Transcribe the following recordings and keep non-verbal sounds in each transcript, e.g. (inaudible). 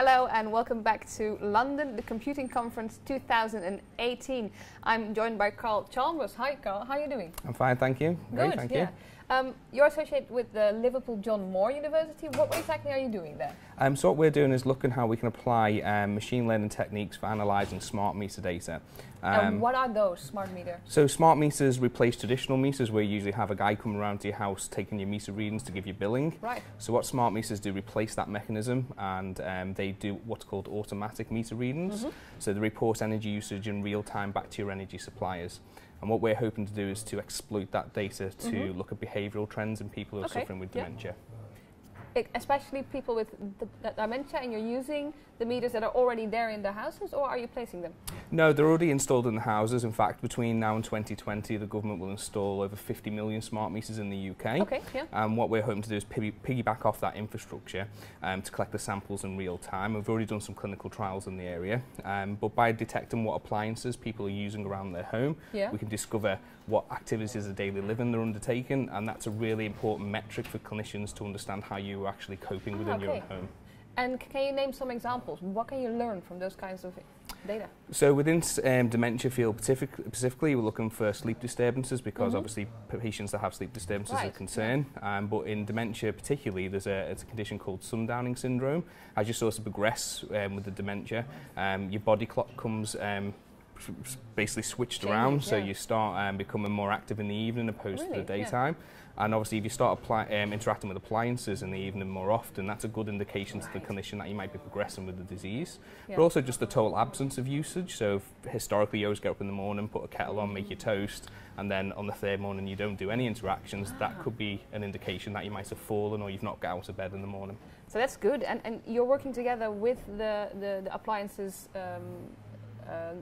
Hello and welcome back to London, the Computing Conference 2018. I'm joined by Carl Chalmers. Hi Carl, how are you doing? I'm fine, thank you. Good, thank yeah. you. Um, you're associated with the Liverpool John Moores University. What exactly are you doing there? Um, so what we're doing is looking how we can apply um, machine learning techniques for analysing smart meter data. and what are those smart meters? So smart meters replace traditional meters where you usually have a guy coming around to your house taking your meter readings to give you billing. Right. So what smart meters do replace that mechanism and um, they do what's called automatic meter readings. Mhm. So they report energy usage in real time back to your energy suppliers. And what we're hoping to do is to exploit that data to Mhm. look at behavioural trends in people who are Okay, suffering with dementia. Especially people with dementia, and you're using the meters that are already there in the houses, or are you placing them? No, they're already installed in the houses. In fact, between now and 2020, the government will install over 50 million smart meters in the UK. Okay, yeah. And what we're hoping to do is piggy- piggyback off that infrastructure um, to collect the samples in real time. We've already done some clinical trials in the area, um, but by detecting what appliances people are using around their home, Yeah. we can discover what activities of daily living they're undertaking, and that's a really important metric for clinicians to understand how you're actually coping Ah, within your own home. And c- can you name some examples? What can you learn from those kinds of data? So within um, dementia field specific, specifically, we're looking for sleep disturbances because Mhm. obviously patients that have sleep disturbances are Right, a concern. Um, but in dementia particularly, there's a, it's a condition called sundowning syndrome. As you sort of progress um, with the dementia, um, your body clock comes um, s- s- basically switched Changes, around. So yeah. you start um, becoming more active in the evening opposed to Really? the Yeah. daytime. And obviously, if you start um, interacting with appliances in the evening more often, that's a good indication to the clinician that you might be progressing with the disease Yeah. but also just the total absence of usage. So if historically, you always get up in the morning, put a kettle on, make your toast, and then on the third morning you don't do any interactions. That Ah. could be an indication that you might have fallen or you've not got out of bed in the morning. So that's good, and, and you're working together with the, the, the appliances um, um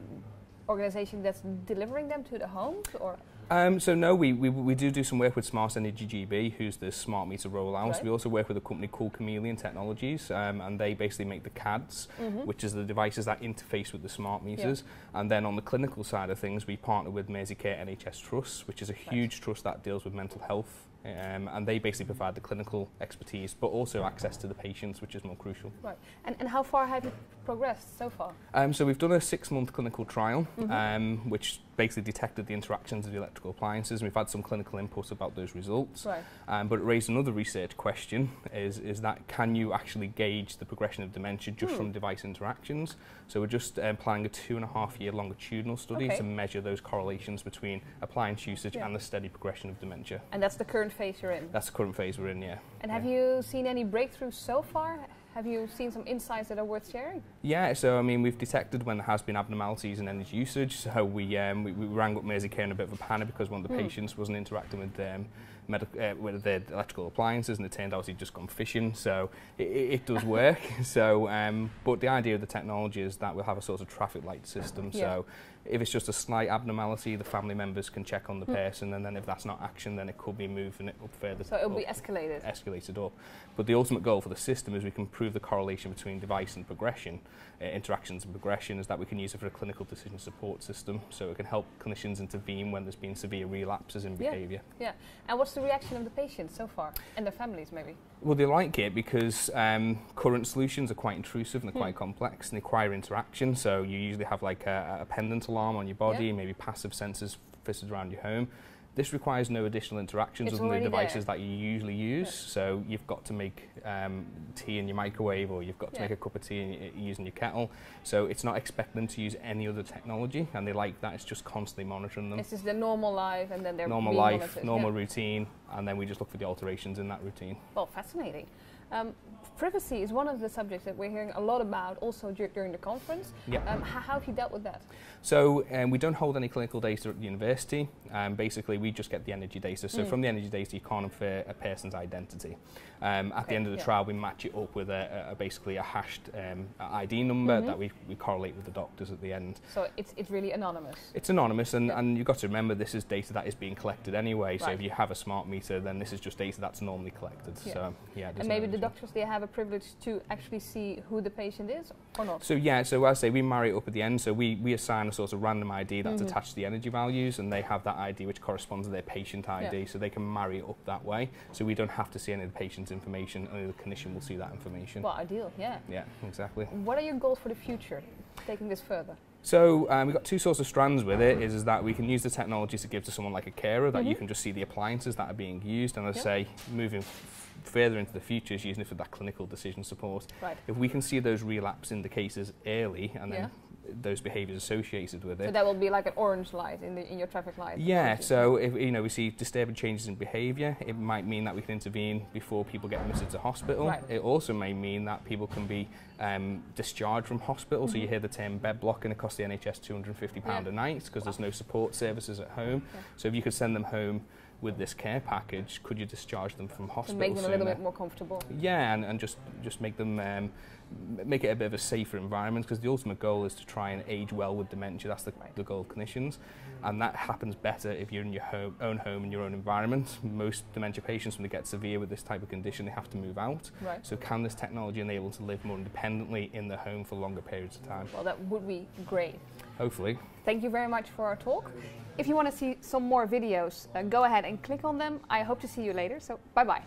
organization that's delivering them to the homes, or Um, so no, we, we, we do do some work with Smart Energy GB, who's the smart meter rollout. Right. We also work with a company called Chameleon Technologies, um, and they basically make the CADs, Mhm. which is the devices that interface with the smart meters. And then on the clinical side of things, we partner with Merseycare NHS Trust, which is a huge trust that deals with mental health. Um, and they basically provide the clinical expertise, but also access to the patients, which is more crucial. right? And, and how far have you progressed so far? Um, so we've done a six-month clinical trial, Mhm. um, which basically detected the interactions of the electrical appliances. And we've had some clinical input about those results. Right. Um, but it raised another research question: is is that can you actually gauge the progression of dementia just Hmm. from device interactions? So we're just um, planning a two and a half year longitudinal study Okay. to measure those correlations between appliance usage Yeah. and the steady progression of dementia. And that's the current phase you're in. That's the current phase we're in, yeah. And have yeah. you seen any breakthroughs so far? Have you seen some insights that are worth sharing? Yeah, so I mean, we've detected when there has been abnormalities in energy usage. So we um, we, we rang up Merseycare in a bit of a panic because one of the Hmm. patients wasn't interacting with um, medical, uh, eh, with the electrical appliances, and it turned out he'd just gone fishing. So it, it does work. (laughs) so, um, but the idea of the technology is that we'll have a sort of traffic light system. Yeah. So if it's just a slight abnormality, the family members can check on the mm. person, and then if that's not action, then it could be moving it up further. So it'll up, be escalated. Escalated up. But the ultimate goal for the system is we can prove the correlation between device and progression, uh, interactions and progression, is that we can use it for a clinical decision support system, so it can help clinicians intervene when there's been severe relapses in yeah. behaviour. Yeah. And what's the reaction of the patients so far, and their families maybe? Well, they like it because um, current solutions are quite intrusive and they're Hmm. quite complex and they require interaction. So you usually have like a, a pendant alarm on your body, Yeah. maybe passive sensors fitted around your home. This requires no additional interactions It's other than the devices there. that you usually use. So you've got to make um, tea in your microwave or you've got to Yeah. make a cup of tea in, using your kettle. So it's not expecting them to use any other technology and they like that. It's just constantly monitoring them. It's just their normal life, and then they're normal life, monitored. normal Yeah. routine, and then we just look for the alterations in that routine. Well, fascinating. Um, privacy is one of the subjects that we're hearing a lot about also dur- during the conference. Yeah. Um, how have you dealt with that? So um, we don't hold any clinical data at the university. Um, basically, we just get the energy data. So Mm. from the energy data, you can't infer a person's identity. Um, at Okay, the end of the yeah. trial, we match it up with a, a, basically a hashed um, ID number Mhm. that we, we correlate with the doctors at the end. So it's, it's really anonymous. It's anonymous, and, Yeah. and you've got to remember this is data that is being collected anyway. So Right. if you have a smart meter, then this is just data that's normally collected. Yeah. So yeah, And maybe the doctors they have a privilege to actually see who the patient is or not? So yeah, so I say we marry it up at the end. So we, we assign a sort of random ID that's Mhm. attached to the energy values, and they have that ID which corresponds to their patient ID, Yeah. so they can marry it up that way. So we don't have to see any of the patient's information; only the clinician will see that information. Well, ideal, yeah. yeah, exactly. What are your goals for the future, taking this further? So um, we've got two sorts of strands with it, is, is that we can use the technology to give to someone like a carer, that mm -hmm. you mm-hmm. can just see the appliances that are being used, and as yep. I say, moving further into the future is using it for that clinical decision support. Right. If we can see those relapse indicators early and then those behaviours associated with it. So there will be like an orange light in, the, in your traffic light. Yeah. So if you know we see disturbing changes in behaviour, it might mean that we can intervene before people get admitted to hospital. Right. It also may mean that people can be um, discharged from hospital. Mm -hmm. So you mm-hmm. hear the term bed blocking. It costs the NHS 250 pound yeah. a night because wow. there's no support services at home. Yeah. So if you could send them home with this care package, could you discharge them from hospital? To make them sooner? a little bit more comfortable. Yeah, and, and just, just make them um, make it a bit of a safer environment because the ultimate goal is to try and age well with dementia. That's the, right. the goal of clinicians. And that happens better if you're in your home, own home in your own environment. Most dementia patients, when they get severe with this type of condition, they have to move out. Right. So can this technology enable them to live more independently in their home for longer periods of time? Well, that would be great. Hopefully. Thank you very much for our talk. If you want to see some more videos, uh, go ahead and click on them. I hope to see you later. So, bye bye.